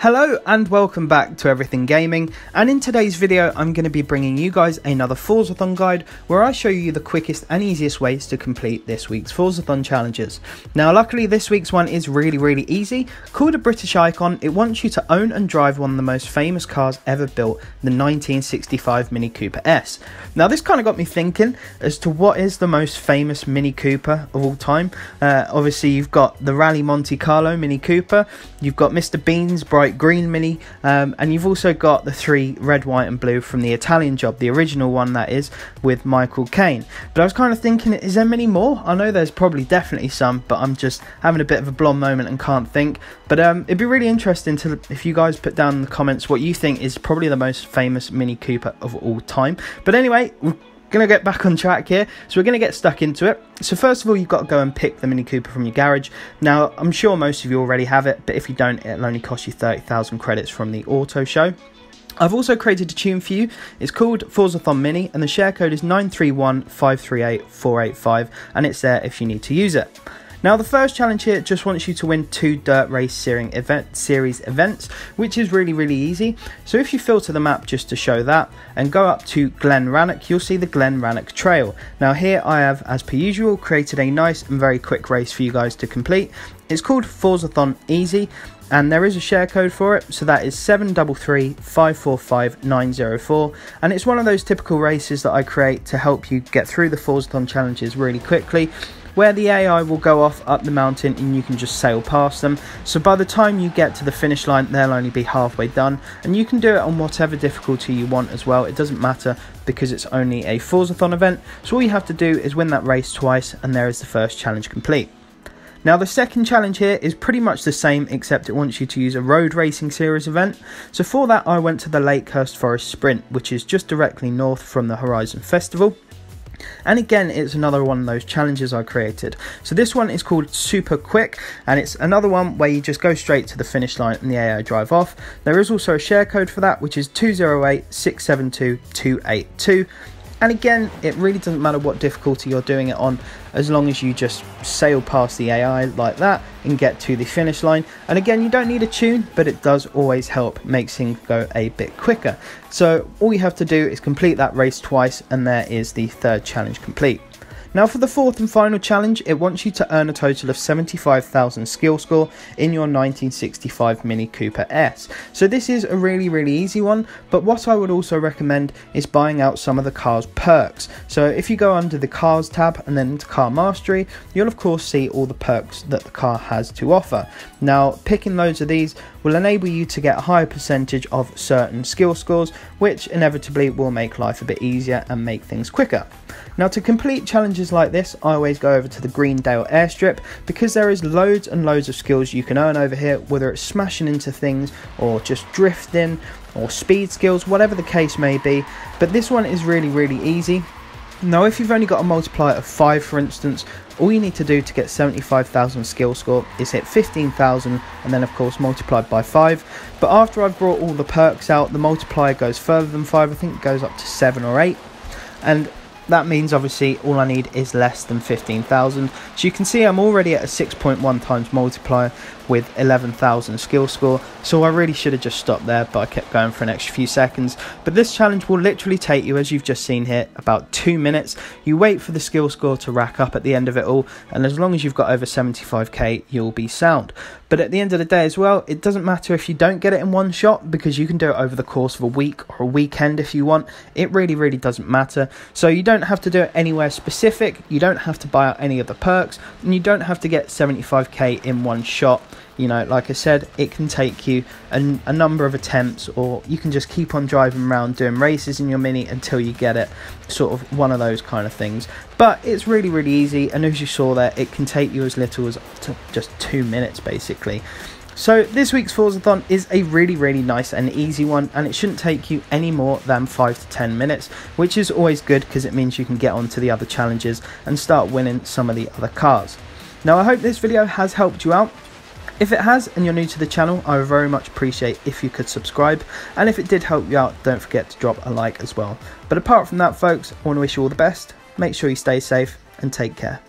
Hello and welcome back to Everything Gaming and in today's video I'm going to be bringing you guys another Forzathon guide where I show you the quickest and easiest ways to complete this week's Forzathon challenges. Now luckily this week's one is really really easy. Called a British Icon, it wants you to own and drive one of the most famous cars ever built, the 1965 Mini Cooper S. Now this kind of got me thinking as to what is the most famous Mini Cooper of all time. Uh, obviously you've got the Rally Monte Carlo Mini Cooper, you've got Mr Bean's Bright bright green mini, um, and you've also got the three red, white, and blue from the Italian job, the original one that is with Michael Caine. But I was kind of thinking, is there many more? I know there's probably definitely some, but I'm just having a bit of a blonde moment and can't think. But um, it'd be really interesting to if you guys put down in the comments what you think is probably the most famous Mini Cooper of all time. But anyway, Gonna get back on track here, so we're gonna get stuck into it. So first of all, you've got to go and pick the Mini Cooper from your garage. Now, I'm sure most of you already have it, but if you don't, it'll only cost you 30,000 credits from the auto show. I've also created a tune for you. It's called Forzathon Mini, and the share code is 931538485, and it's there if you need to use it. Now, the first challenge here just wants you to win two Dirt Race event, Series events, which is really, really easy. So, if you filter the map just to show that and go up to Glen Rannoch, you'll see the Glen Rannoch Trail. Now, here I have, as per usual, created a nice and very quick race for you guys to complete. It's called Forzathon Easy and there is a share code for it so that is 733545904 and it's one of those typical races that I create to help you get through the Forzathon challenges really quickly where the AI will go off up the mountain and you can just sail past them. So by the time you get to the finish line, they'll only be halfway done. And you can do it on whatever difficulty you want as well. It doesn't matter because it's only a Forzathon event. So all you have to do is win that race twice and there is the first challenge complete. Now the second challenge here is pretty much the same except it wants you to use a road racing series event. So for that I went to the Lakehurst Forest Sprint which is just directly north from the Horizon Festival. And again, it's another one of those challenges I created. So this one is called Super Quick, and it's another one where you just go straight to the finish line and the AI drive off. There is also a share code for that, which is 208 672 282. And again, it really doesn't matter what difficulty you're doing it on, as long as you just sail past the AI like that and get to the finish line. And again, you don't need a tune, but it does always help make things go a bit quicker. So all you have to do is complete that race twice, and there is the third challenge complete. Now for the fourth and final challenge, it wants you to earn a total of 75,000 skill score in your 1965 Mini Cooper S. So this is a really really easy one, but what I would also recommend is buying out some of the car's perks. So if you go under the cars tab and then into car mastery, you'll of course see all the perks that the car has to offer. Now picking loads of these will enable you to get a higher percentage of certain skill scores, which inevitably will make life a bit easier and make things quicker. Now to complete challenges like this, I always go over to the Greendale Airstrip because there is loads and loads of skills you can earn over here, whether it's smashing into things or just drifting or speed skills, whatever the case may be. But this one is really, really easy. Now, if you've only got a multiplier of 5, for instance, all you need to do to get 75,000 skill score is hit 15,000 and then, of course, multiplied by 5. But after I've brought all the perks out, the multiplier goes further than 5, I think it goes up to 7 or 8. And that means obviously all I need is less than 15,000. So you can see I'm already at a 6.1 times multiplier with 11,000 skill score. So I really should have just stopped there, but I kept going for an extra few seconds. But this challenge will literally take you, as you've just seen here, about two minutes. You wait for the skill score to rack up at the end of it all, and as long as you've got over 75k, you'll be sound. But at the end of the day as well, it doesn't matter if you don't get it in one shot because you can do it over the course of a week or a weekend if you want. It really, really doesn't matter. So you don't have to do it anywhere specific, you don't have to buy out any of the perks, and you don't have to get 75k in one shot. You know like i said it can take you a, a, number of attempts or you can just keep on driving around doing races in your mini until you get it. Sort of one of those kind of things. But it's really really easy. And as you saw there it can take you as little as just two minutes basically so this week's Forzathon is a really really nice and easy one and it shouldn't take you any more than 5 to 10 minutes which is always good because it means you can get on to the other challenges and start winning some of the other cars. Now I hope this video has helped you out. If it has and you're new to the channel, I would very much appreciate if you could subscribe and if it did help you out, don't forget to drop a like as well. But apart from that folks, I want to wish you all the best, make sure you stay safe and take care.